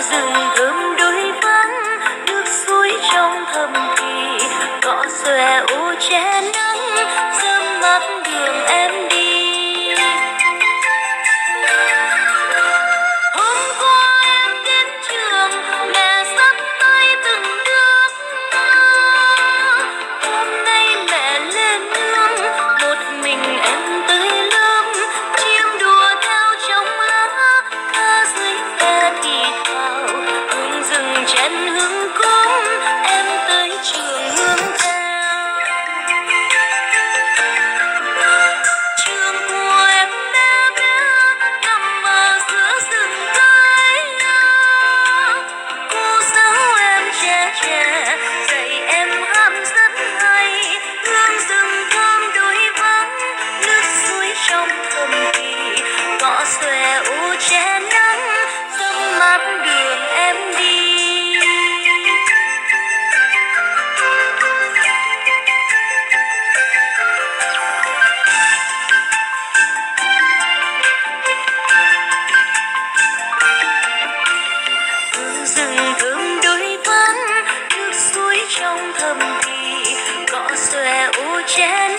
rừng gươm đuôi vắng, nước suối trong thầm thì cỏ xòe u che nắng dâm mắt đường em care. thầm thì có xòe u che